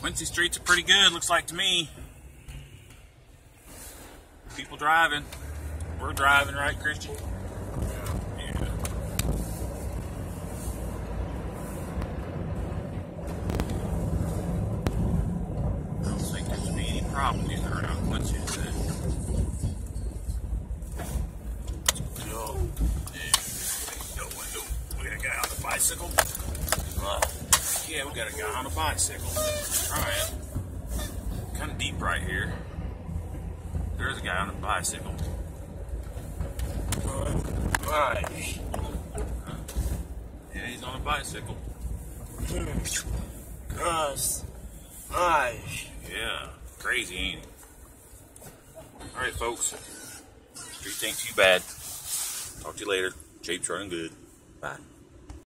Quincy streets are pretty good, looks like to me. People driving. We're driving, right, Christian? Yeah. I don't think there's any problem getting around Quincy today. Go. Go, window. We got a guy on a bicycle. Yeah, we got a guy on a bicycle. Alright. Kind of deep right here. There's a guy on a bicycle. Right. Yeah, he's on a bicycle. Cause I Yeah, crazy, ain't he? Alright, folks. Streets ain't too bad. Talk to you later. Jeep's running good. Bye.